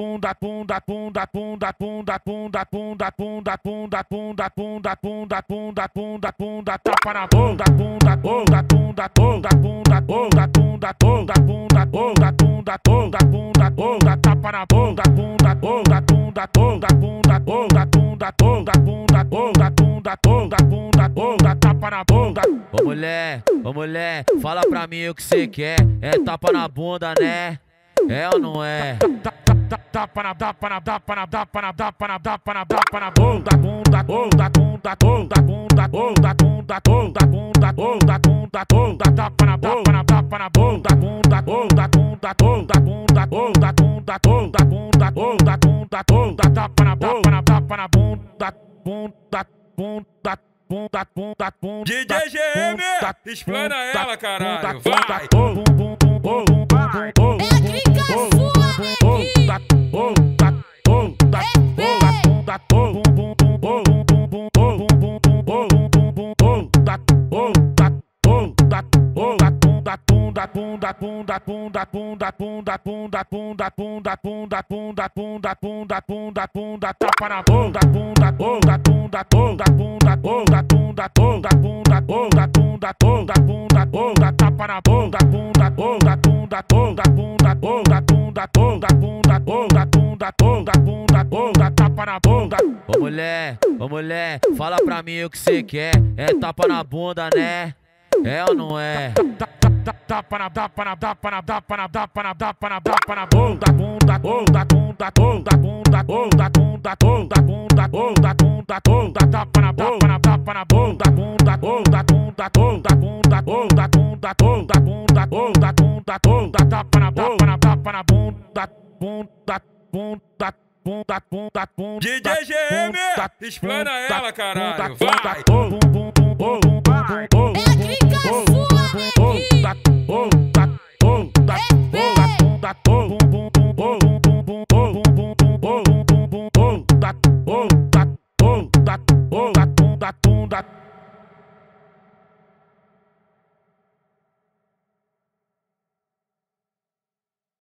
bunda, bunda, bunda, bunda, bunda, bunda, bunda, bunda, bunda, bunda, bunda, bunda, bunda, bunda, bunda, tapa na bunda, bunda, bunda, bunda, bunda, bunda, bunda, bunda, bunda, bunda, bunda, bunda, bunda, bunda, bunda, tapa na bunda, bunda, bunda, bunda, bunda, bunda, bunda, bunda, bunda, bunda, bunda, bunda, bunda, bunda, bunda, tapa na bunda. Ô mulher, ô mulher, fala pra mim o que cê quer. É tapa na bunda, né? É ou não é? Tapa na, tapa na, tapa na, tapa na, tapa na, tapa na, tapa na bunda, bunda, bunda, bunda, bunda, bunda, bunda, bunda, bunda, bunda, bunda, bunda, bunda, tapa na, tapa na, tapa na bunda, bunda, bunda, bunda, bunda, bunda, bunda, bunda, bunda, bunda, bunda, bunda, bunda, tapa na, tapa na, tapa na bunda, bunda, bunda, bunda, bunda, bunda. DJ GM, explana ela, caralho, vai. Bunda, bunda, bunda, bunda, bunda, bunda, bunda, bunda, bunda, bunda, bunda, bunda, bunda, bunda, bunda, bunda, tapa na bunda, bunda, bunda, bunda, bunda, bunda, bunda, bunda, bunda, bunda, bunda, bunda, bunda, bunda, bunda, tapa na bunda, bunda, bunda, bunda, bunda, bunda, bunda, bunda, bunda, bunda, bunda, bunda, bunda, bunda, bunda, tapa na bunda. Ô mulher, ô mulher, fala pra mim o que cê quer. É tapa na bunda, né? É ou não é? Tapa na, tapa na, tapa na, tapa na, tapa na, tapa na, tapa na bunda, bunda, bunda, bunda, bunda, bunda, bunda, bunda, bunda, bunda, bunda, bunda, bunda, tapa na, tapa na, tapa na bunda, bunda, bunda, bunda, bunda, bunda, bunda, bunda, bunda, bunda, bunda, bunda, bunda, tapa na, tapa na, tapa na bunda, bunda, bunda, bunda, bunda, bunda. DJ GM, explana ela, caralho, vai. É bunda, bunda, bunda,